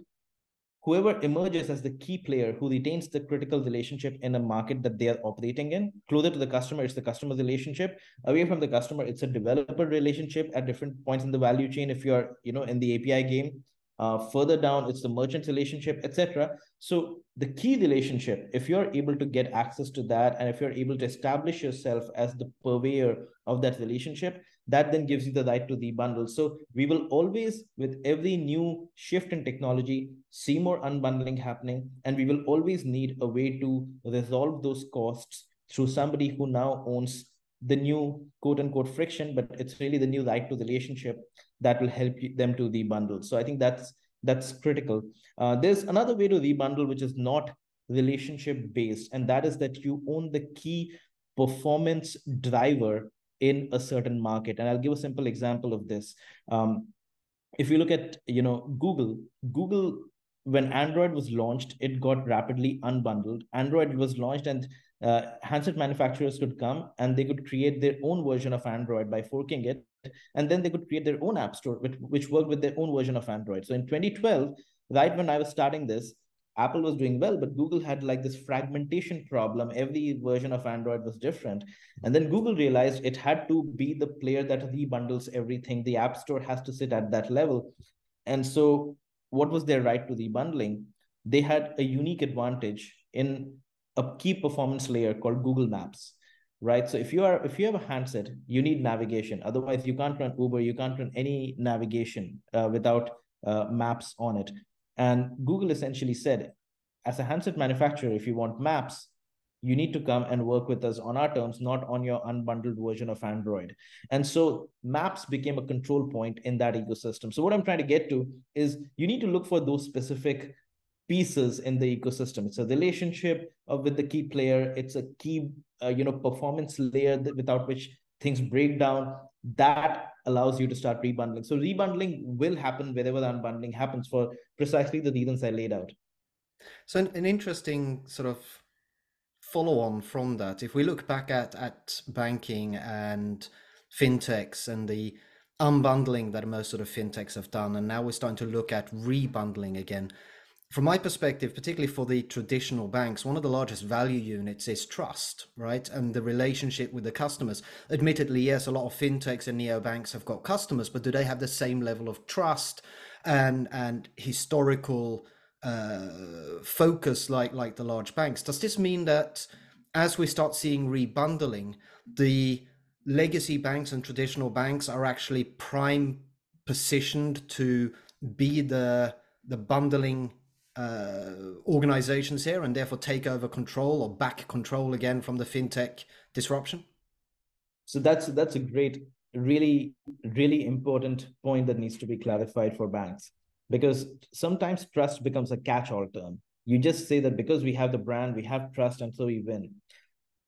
whoever emerges as the key player who retains the critical relationship in a market that they are operating in closer to the customer it's the customer relationship. Away from the customer it's a developer relationship at different points in the value chain. If you're you know in the api game uh, further down it's the merchant relationship etc so the key relationship if you're able to get access to that and if you're able to establish yourself as the purveyor of that relationship that then gives you the right to the bundle. So we will always, with every new shift in technology, see more unbundling happening, and we will always need a way to resolve those costs through somebody who now owns the new quote unquote friction, but it's really the new right to the relationship that will help them to the bundle. So I think that's that's critical. Uh, there's another way to rebundle, which is not relationship based, and that is that you own the key performance driver in a certain market. And I'll give a simple example of this. Um, if you look at you know Google, Google when Android was launched, it got rapidly unbundled. Android was launched and uh, handset manufacturers could come and they could create their own version of Android by forking it. And then they could create their own app store, which, which worked with their own version of Android. So in 2012, right when I was starting this, Apple was doing well, but Google had like this fragmentation problem. Every version of Android was different. And then Google realized it had to be the player that rebundles everything. The App Store has to sit at that level. And so, what was their right to rebundling? They had a unique advantage in a key performance layer called Google Maps. right? So if you are if you have a handset, you need navigation. Otherwise, you can't run Uber, you can't run any navigation uh, without uh, maps on it. And Google essentially said, as a handset manufacturer, if you want maps, you need to come and work with us on our terms, not on your unbundled version of Android. And so maps became a control point in that ecosystem. So what I'm trying to get to is you need to look for those specific pieces in the ecosystem. It's a relationship with the key player. It's a key, uh, you know, performance layer without which things break down. That allows you to start rebundling. So rebundling will happen wherever the unbundling happens for precisely the reasons I laid out. So an, an interesting sort of follow on from that, if we look back at at banking and fintechs and the unbundling that most sort of fintechs have done, and now we're starting to look at rebundling again from my perspective, particularly for the traditional banks, one of the largest value units is trust, right? And the relationship with the customers. Admittedly, yes, a lot of fintechs and neobanks have got customers, but do they have the same level of trust and and historical uh, focus like like the large banks? Does this mean that as we start seeing rebundling, the legacy banks and traditional banks are actually prime positioned to be the the bundling uh, organizations here and therefore take over control or back control again from the fintech disruption? So that's that's a great, really, really important point that needs to be clarified for banks because sometimes trust becomes a catch-all term. You just say that because we have the brand, we have trust, and so we win.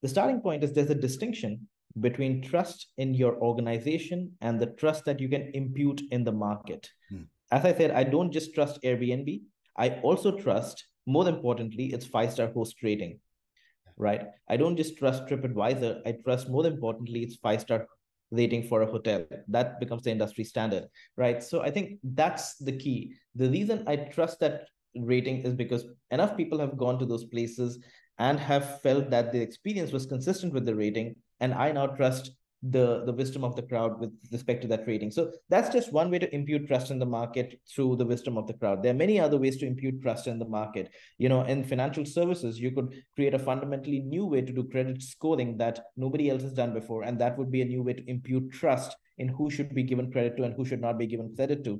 The starting point is there's a distinction between trust in your organization and the trust that you can impute in the market. Hmm. As I said, I don't just trust Airbnb. I also trust, more importantly, it's five star host rating, right? I don't just trust TripAdvisor. I trust, more importantly, it's five star rating for a hotel. That becomes the industry standard, right? So I think that's the key. The reason I trust that rating is because enough people have gone to those places and have felt that the experience was consistent with the rating. And I now trust the the wisdom of the crowd with respect to that rating so that's just one way to impute trust in the market through the wisdom of the crowd. There are many other ways to impute trust in the market. You know in financial services you could create a fundamentally new way to do credit scoring that nobody else has done before. And that would be a new way to impute trust in who should be given credit to and who should not be given credit to.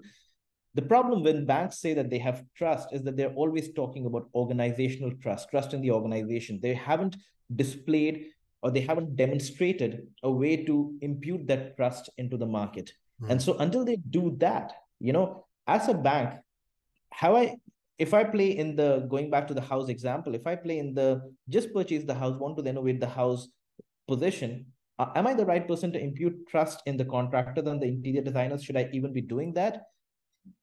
The problem when banks say that they have trust is that they're always talking about organizational trust trust in the organization. They haven't displayed or they haven't demonstrated a way to impute that trust into the market. Mm. And so until they do that, you know, as a bank, how I if I play in the going back to the house example, if I play in the just purchase the house, want to renovate the house position, uh, am I the right person to impute trust in the contractor than the interior designers? Should I even be doing that?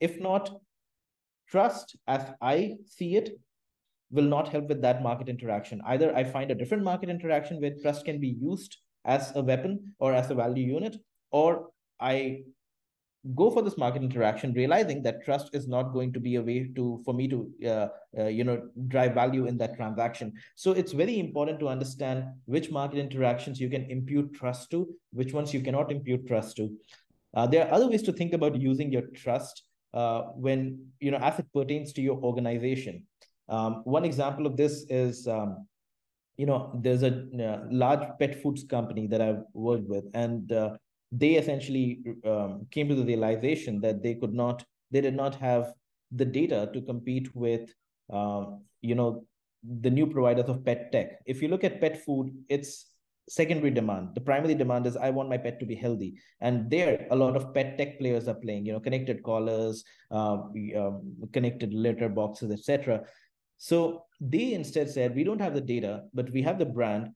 If not, trust as I see it will not help with that market interaction. Either I find a different market interaction where trust can be used as a weapon or as a value unit, or I go for this market interaction realizing that trust is not going to be a way to for me to uh, uh, you know drive value in that transaction. So it's very important to understand which market interactions you can impute trust to which ones you cannot impute trust to. Uh, there are other ways to think about using your trust uh, when you know as it pertains to your organization um, one example of this is, um, you know, there's a uh, large pet foods company that I've worked with, and uh, they essentially um, came to the realization that they could not, they did not have the data to compete with, um, you know, the new providers of pet tech. If you look at pet food, it's secondary demand. The primary demand is i want my pet to be healthy. And there a lot of pet tech players are playing you know connected collars uh, um, connected litter boxes etc so they instead said, we don't have the data, but we have the brand.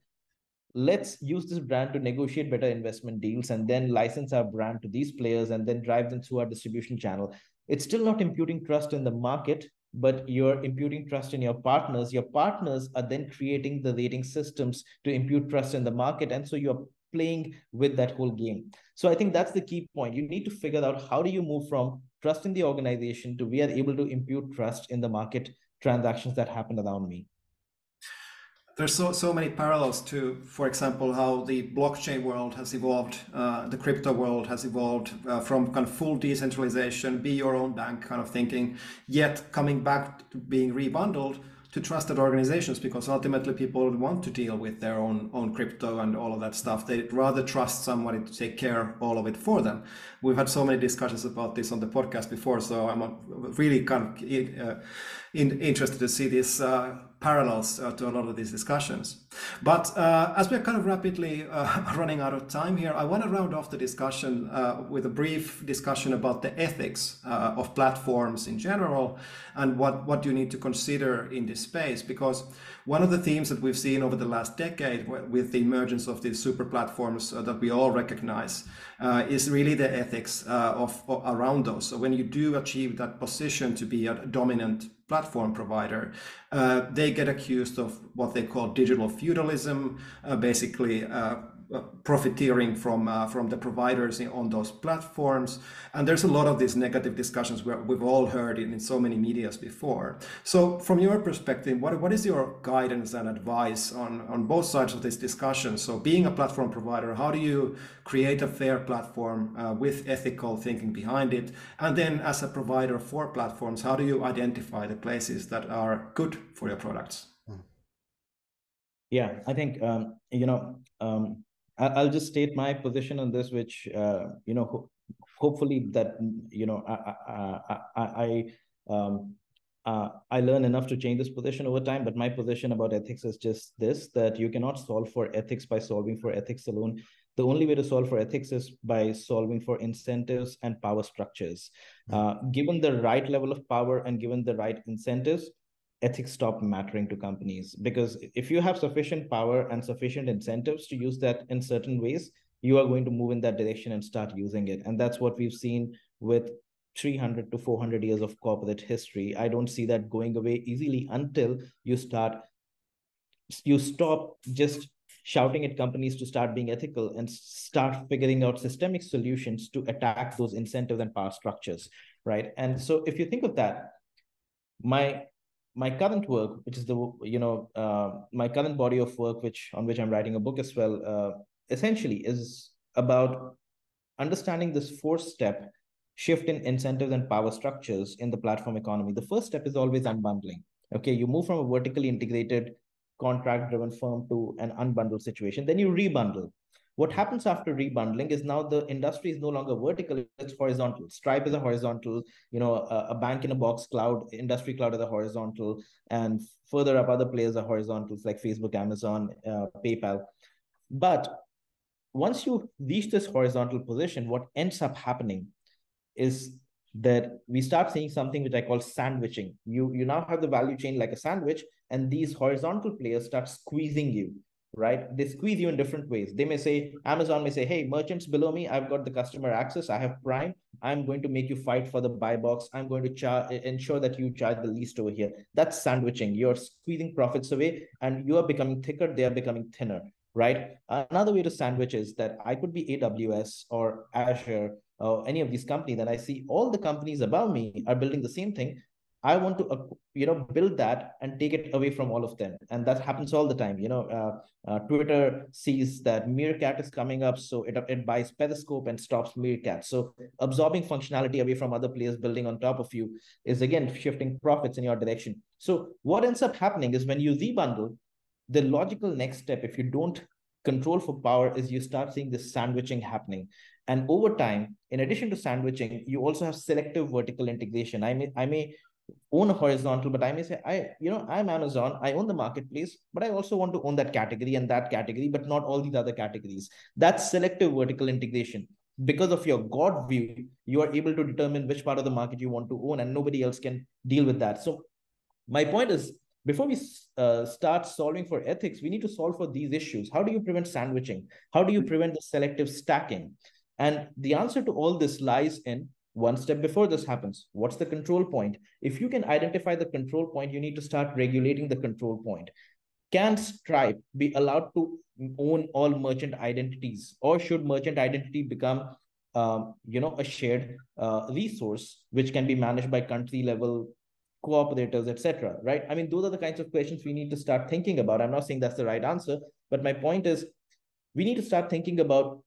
Let's use this brand to negotiate better investment deals and then license our brand to these players and then drive them through our distribution channel. It's still not imputing trust in the market, but you're imputing trust in your partners. Your partners are then creating the rating systems to impute trust in the market. And so you're playing with that whole game. So I think that's the key point. You need to figure out how do you move from trust in the organization to we are able to impute trust in the market transactions that happen around me there's so so many parallels to, for example, how the blockchain world has evolved, uh, the crypto world has evolved uh, from kind of full decentralization, be your own bank kind of thinking, yet coming back to being rebundled to trusted organizations because ultimately people want to deal with their own own crypto and all of that stuff. They'd rather trust somebody to take care of all of it for them. We've had so many discussions about this on the podcast before, so I'm really kind of uh, in, interested to see these uh, parallels uh, to a lot of these discussions. But uh, as we're kind of rapidly uh, running out of time here, I want to round off the discussion uh, with a brief discussion about the ethics uh, of platforms in general and what, what you need to consider in this space. Because one of the themes that we've seen over the last decade with the emergence of these super platforms that we all recognize is really the ethics of, of around those. So when you do achieve that position to be a dominant platform provider, uh, they get accused of what they call digital feudalism, uh, basically uh, uh, profiteering from uh, from the providers on those platforms. And there's a lot of these negative discussions where we've all heard in, in so many medias before. So from your perspective what, what is your guidance and advice on on both sides of this discussion? So being a platform provider how do you create a fair platform uh, with ethical thinking behind it? And then as a provider for platforms how do you identify the places that are good for your products? Yeah i think um, you know um, I'll just state my position on this, which uh, you know, ho- hopefully that you know, I I I, I um, uh, I learn enough to change this position over time. But my position about ethics is just this: that you cannot solve for ethics by solving for ethics alone. The only way to solve for ethics is by solving for incentives and power structures. Uh, given the right level of power and given the right incentives, ethics stop mattering to companies. Because if you have sufficient power and sufficient incentives to use that in certain ways you are going to move in that direction and start using it. And that's what we've seen with 300 to 400 years of corporate history. I don't see that going away easily until you start you stop just shouting at companies to start being ethical and start figuring out systemic solutions to attack those incentives and power structures right? And so if you think of that my my current work, which is the you know uh, my current body of work, which on which I'm writing a book as well, uh, essentially is about understanding this four step shift in incentives and power structures in the platform economy. The first step is always unbundling. Okay, you move from a vertically integrated contract driven firm to an unbundled situation, then you rebundle. What happens after rebundling is now the industry is no longer vertical, it's horizontal. Stripe is a horizontal, you know, a, a bank in a box cloud, industry cloud is a horizontal, and further up, other players are horizontals like Facebook, Amazon, uh, PayPal. But once you reach this horizontal position, what ends up happening is that we start seeing something which I call sandwiching. You you now have the value chain like a sandwich, and these horizontal players start squeezing you right? They squeeze you in different ways. They may say, Amazon may say, hey, merchants below me, I've got the customer access, I have Prime. I'm going to make you fight for the buy box. I'm going to char- eh, ensure that you charge the least over here. That's sandwiching. You're squeezing profits away and you are becoming thicker, they are becoming thinner, right? Another way to sandwich is that I could be AWS or Azure or any of these companies, and I see all the companies above me are building the same thing. I want to, uh, you know, build that and take it away from all of them, and that happens all the time. You know, uh, uh, Twitter sees that Meerkat is coming up, so it it buys Periscope and stops Meerkat. So absorbing functionality away from other players building on top of you is again shifting profits in your direction. So what ends up happening is when you rebundle, the logical next step, if you don't control for power, is you start seeing this sandwiching happening. And over time, in addition to sandwiching, you also have selective vertical integration. I may I may own a horizontal, but I may say, I, you know, I'm Amazon, I own the marketplace, but I also want to own that category and that category, but not all these other categories. That's selective vertical integration. Because of your God view, you are able to determine which part of the market you want to own, and nobody else can deal with that. So, my point is, before we uh, start solving for ethics, we need to solve for these issues. How do you prevent sandwiching? How do you prevent the selective stacking? And the answer to all this lies in one step before this happens what's the control point? If you can identify the control point you need to start regulating the control point. Can stripe be allowed to own all merchant identities or should merchant identity become um, you know a shared uh, resource which can be managed by country level cooperators etc right? I mean those are the kinds of questions we need to start thinking about. I'm not saying that's the right answer but my point is we need to start thinking about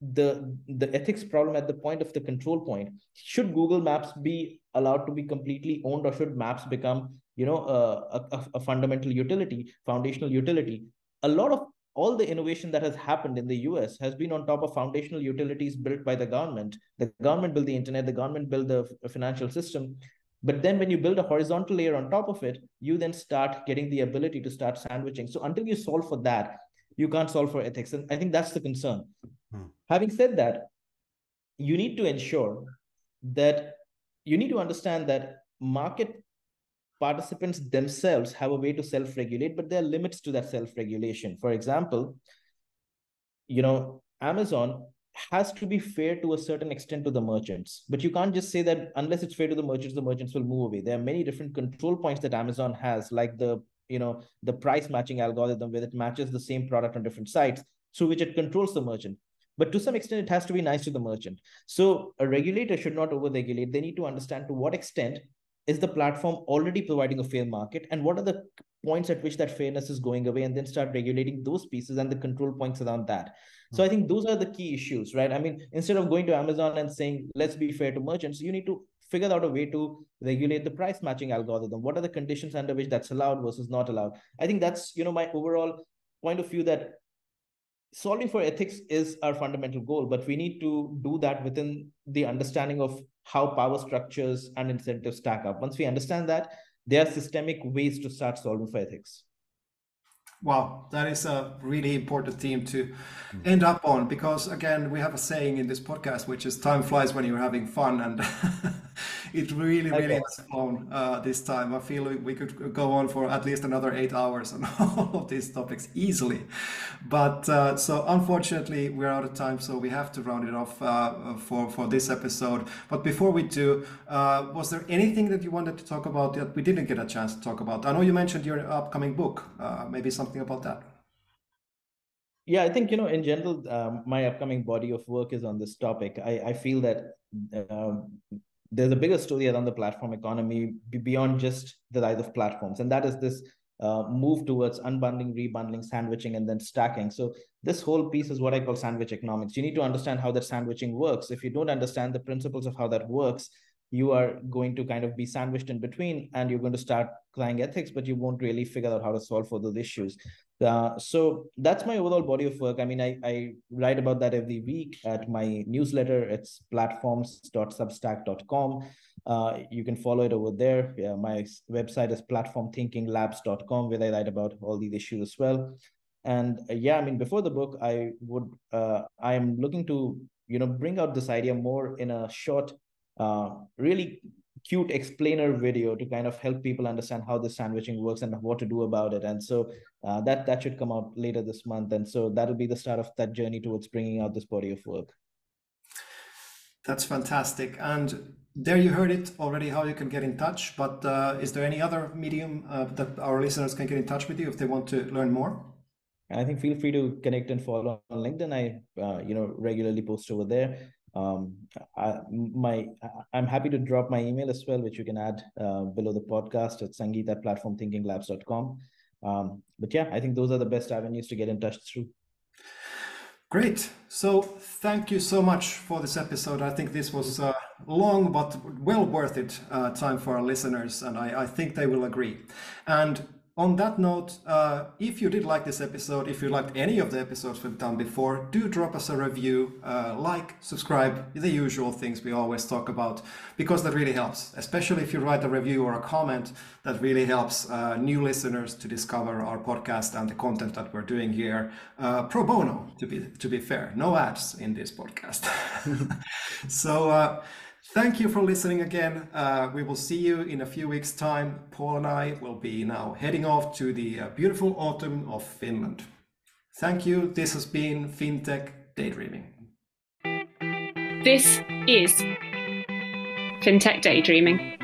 the the ethics problem at the point of the control point should google maps be allowed to be completely owned or should maps become you know a, a, a fundamental utility foundational utility a lot of all the innovation that has happened in the US has been on top of foundational utilities built by the government. The government built the internet, the government built the financial system. But then when you build a horizontal layer on top of it, you then start getting the ability to start sandwiching. So until you solve for that, you can't solve for ethics. And I think that's the concern. Hmm. Having said that, you need to ensure that you need to understand that market participants themselves have a way to self-regulate, but there are limits to that self-regulation. For example, you know, Amazon has to be fair to a certain extent to the merchants, but you can't just say that unless it's fair to the merchants, the merchants will move away. There are many different control points that Amazon has, like the you know the price matching algorithm where it matches the same product on different sites through which it controls the merchant. But to some extent it has to be nice to the merchant. So a regulator should not over regulate they need to understand to what extent is the platform already providing a fair market and what are the points at which that fairness is going away and then start regulating those pieces and the control points around that. So i think those are the key issues right? I mean instead of going to amazon and saying let's be fair to merchants you need to figure out a way to regulate the price matching algorithm what are the conditions under which that's allowed versus not allowed i think that's you know my overall point of view that solving for ethics is our fundamental goal but we need to do that within the understanding of how power structures and incentives stack up. Once we understand that, there are systemic ways to start solving for ethics. Wow, that is a really important theme to end up on because, again, we have a saying in this podcast, which is time flies when you're having fun. And it really, really has flown uh, this time. I feel we could go on for at least another eight hours on all of these topics easily. But uh, so unfortunately, we're out of time, so we have to round it off uh, for, for this episode. But before we do, uh, was there anything that you wanted to talk about that we didn't get a chance to talk about? I know you mentioned your upcoming book, uh, maybe something about that? Yeah, I think, you know, in general, um, my upcoming body of work is on this topic. I, I feel that um, there's a bigger story around the platform economy beyond just the rise of platforms. And that is this uh, move towards unbundling, rebundling, sandwiching, and then stacking. So this whole piece is what I call sandwich economics. You need to understand how that sandwiching works. If you don't understand the principles of how that works, you are going to kind of be sandwiched in between and you're going to start crying ethics but you won't really figure out how to solve for those issues. Uh, so that's my overall body of work. I mean I, I write about that every week at my newsletter. It's platforms.substack.com uh, you can follow it over there. Yeah, my website is platformthinkinglabs.com where i write about all these issues as well. And uh, yeah i mean before the book i would uh, i am looking to you know bring out this idea more in a short uh, really cute explainer video to kind of help people understand how the sandwiching works and what to do about it. And so uh, that that should come out later this month. And so that'll be the start of that journey towards bringing out this body of work. That's fantastic. And there you heard it already how you can get in touch. But uh, is there any other medium uh, that our listeners can get in touch with you if they want to learn more? I think feel free to connect and follow on LinkedIn. I, uh, you know, regularly post over there um, I, my I'm happy to drop my email as well, which you can add uh, below the podcast at sangeet at platformthinkinglabs.com. Um, but yeah, I think those are the best avenues to get in touch through. Great. So thank you so much for this episode. I think this was uh, long but well worth it uh, time for our listeners, and I, I think they will agree. And on that note, uh, if you did like this episode, if you liked any of the episodes we've done before, do drop us a review, uh, like, subscribe, the usual things we always talk about, because that really helps. Especially if you write a review or a comment, that really helps uh, new listeners to discover our podcast and the content that we're doing here. Uh, pro bono, to be to be fair, no ads in this podcast. so. Thank you for listening again. Uh, we will see you in a few weeks' time. Pål and I will be now heading off to the uh, beautiful autumn of Finland. Thank you. This has been FinTech Daydreaming. This is FinTech Daydreaming.